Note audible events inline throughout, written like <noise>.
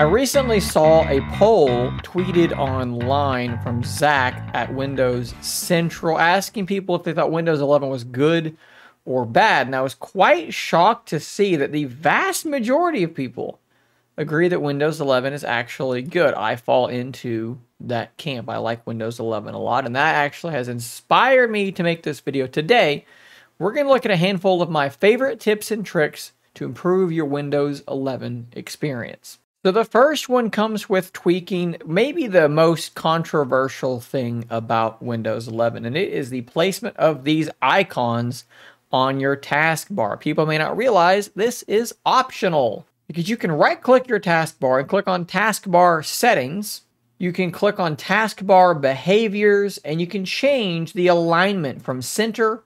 I recently saw a poll tweeted online from Zach at Windows Central asking people if they thought Windows 11 was good or bad. And I was quite shocked to see that the vast majority of people agree that Windows 11 is actually good. I fall into that camp. I like Windows 11 a lot, and that actually has inspired me to make this video today. We're going to look at a handful of my favorite tips and tricks to improve your Windows 11 experience. So the first one comes with tweaking maybe the most controversial thing about Windows 11, and it is the placement of these icons on your taskbar. People may not realize this is optional because you can right click your taskbar and click on taskbar settings. You can click on taskbar behaviors and you can change the alignment from center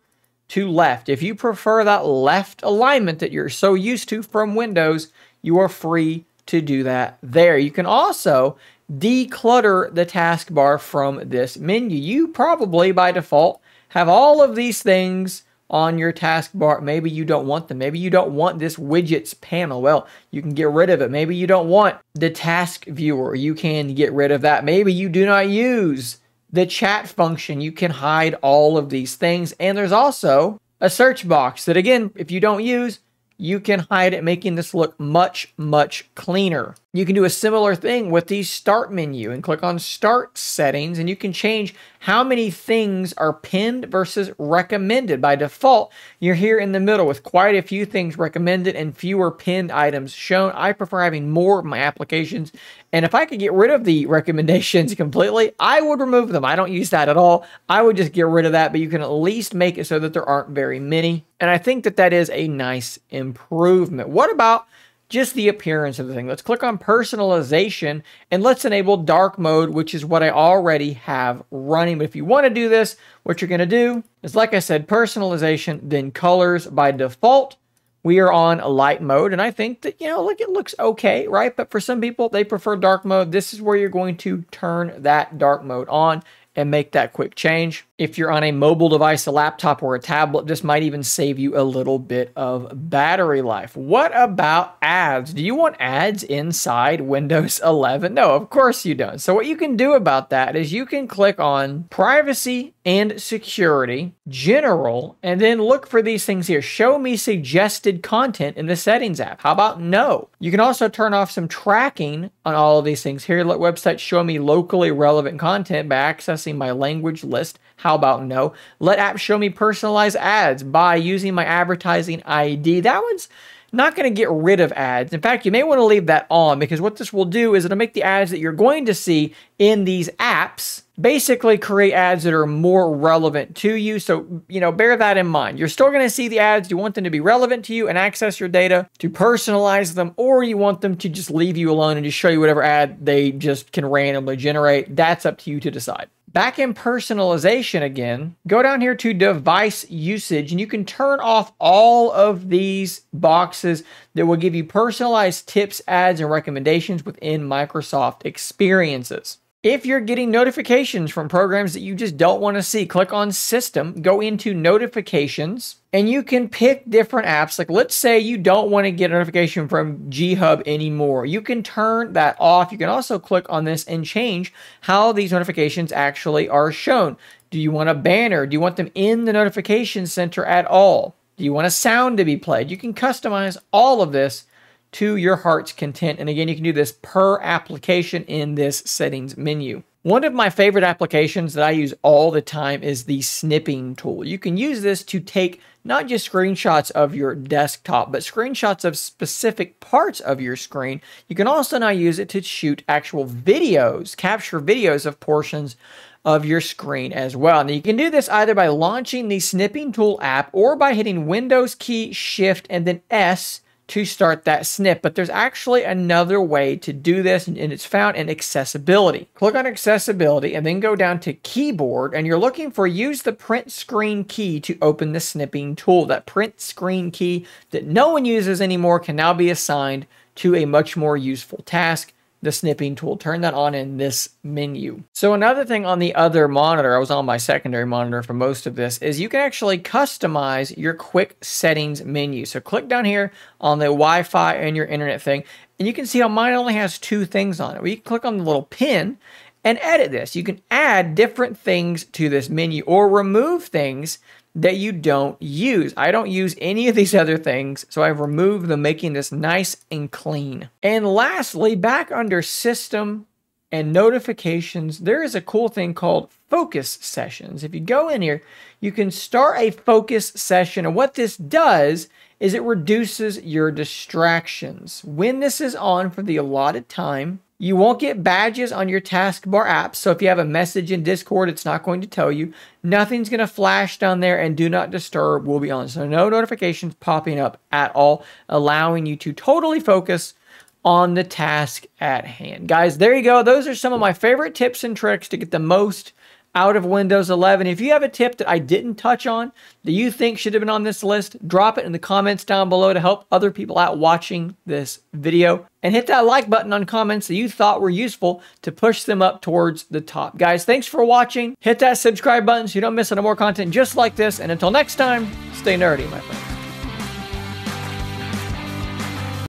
to left. If you prefer that left alignment that you're so used to from Windows, you are free to do that there. You can also declutter the taskbar from this menu. You probably by default have all of these things on your taskbar. Maybe you don't want them. Maybe you don't want this widgets panel. Well, you can get rid of it. Maybe you don't want the task viewer. You can get rid of that. Maybe you do not use the chat function. You can hide all of these things. And there's also a search box that again, if you don't use, you can hide it, making this look much, much cleaner. You can do a similar thing with the start menu and click on start settings and you can change how many things are pinned versus recommended. By default, you're here in the middle with quite a few things recommended and fewer pinned items shown. I prefer having more of my applications and if I could get rid of the recommendations <laughs> completely, I would remove them. I don't use that at all. I would just get rid of that, but you can at least make it so that there aren't very many. And I think that that is a nice improvement. What about just the appearance of the thing. Let's click on personalization and let's enable dark mode, which is what I already have running. But if you want to do this, what you're going to do is, like I said, personalization, then colors by default. We are on light mode, and I think that, you know, look, it looks okay, right? But for some people, they prefer dark mode. This is where you're going to turn that dark mode on and make that quick change. If you're on a mobile device, a laptop, or a tablet, this might even save you a little bit of battery life. What about ads? Do you want ads inside Windows <laughs> 11? No, of course you don't. So what you can do about that is you can click on privacy and security, general, and then look for these things here. Show me suggested content in the settings app. How about no? You can also turn off some tracking on all of these things here. Let websites show me locally relevant content by accessing my language list. How about no? Let apps show me personalized ads by using my advertising ID. That one's not going to get rid of ads. In fact, you may want to leave that on because what this will do is it'll make the ads that you're going to see in these apps basically create ads that are more relevant to you. So, you know, bear that in mind. You're still going to see the ads. You want them to be relevant to you and access your data to personalize them, or you want them to just leave you alone and just show you whatever ad they just can randomly generate. That's up to you to decide. Back in personalization again, go down here to device usage and you can turn off all of these boxes that will give you personalized tips, ads, and recommendations within Microsoft experiences. If you're getting notifications from programs that you just don't want to see, click on System, go into Notifications, and you can pick different apps. Like, let's say you don't want to get a notification from G Hub anymore. You can turn that off. You can also click on this and change how these notifications actually are shown. Do you want a banner? Do you want them in the notification center at all? Do you want a sound to be played? You can customize all of this to your heart's content. And again, you can do this per application in this settings menu. One of my favorite applications that I use all the time is the snipping tool. You can use this to take not just screenshots of your desktop, but screenshots of specific parts of your screen. You can also now use it to shoot actual videos, capture videos of portions of your screen as well. Now you can do this either by launching the snipping tool app or by hitting Windows key, Shift, and then S to start that snip. But there's actually another way to do this, and it's found in accessibility. Click on accessibility and then go down to keyboard, and you're looking for use the print screen key to open the snipping tool. That print screen key that no one uses anymore can now be assigned to a much more useful task the snipping tool. Turn that on in this menu. So another thing on the other monitor, I was on my secondary monitor for most of this, is you can actually customize your quick settings menu. So click down here on the Wi-Fi and your internet thing. And you can see how mine only has two things on it. We can click on the little pin and edit this. You can add different things to this menu or remove things that you don't use. I don't use any of these <laughs> other things, so I've removed them, making this nice and clean. And lastly, back under System and Notifications, there is a cool thing called Focus Sessions. If you go in here, you can start a focus session, and what this does is it reduces your distractions. When this is on for the allotted time, you won't get badges on your taskbar app. So if you have a message in Discord, it's not going to tell you. Nothing's going to flash down there and do not disturb will be on. So no notifications popping up at all, allowing you to totally focus on the task at hand. Guys, there you go. Those are some of my favorite tips and tricks to get the most out of Windows 11. If you have a tip that I didn't touch on that you think should have been on this list, drop it in the comments down below to help other people out watching this video. And hit that like button on comments that you thought were useful to push them up towards the top. Guys, thanks for watching. Hit that subscribe button so you don't miss any more content just like this. And until next time, stay nerdy, my friends.